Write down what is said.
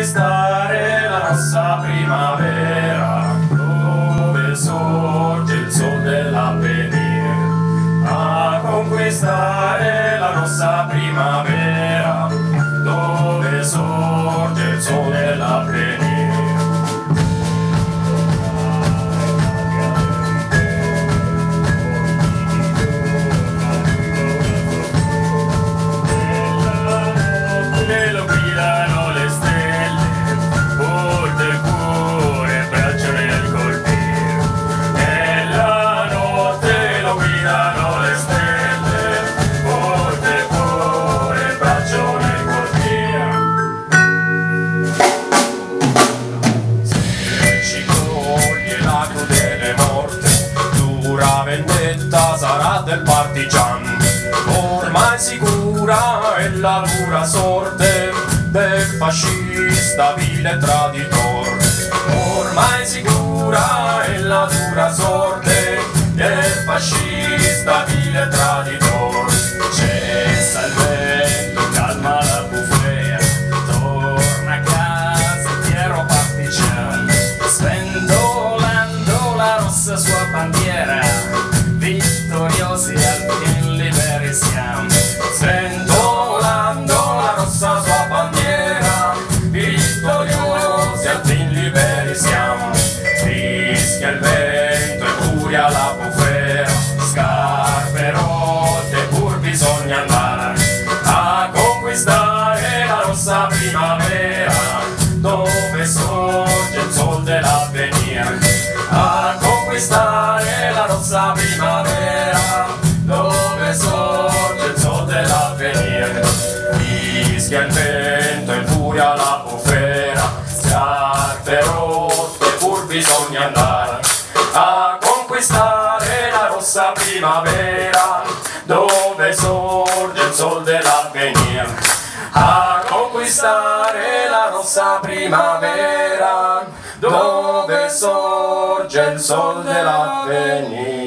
conquistare la nostra primavera, dove sorge il sol dell'avvenire, a conquistare la nostra primavera, Ormai sicura è la dura sorte del fascista vile traditor. Ormai sicura è la dura sorte del fascista vile traditor. Scarpe rotte pur bisogna andare a conquistare la rossa primavera dove sorge il sol dell'avvenire a conquistare la rossa primavera dove sorge il sol dell'avvenire fischia il vento e furia la bufera scarpe rotte pur bisogna andare conquistare la rossa primavera dove sorge il sol dell'avvenire a conquistare la rossa primavera dove sorge il sol dell'avvenire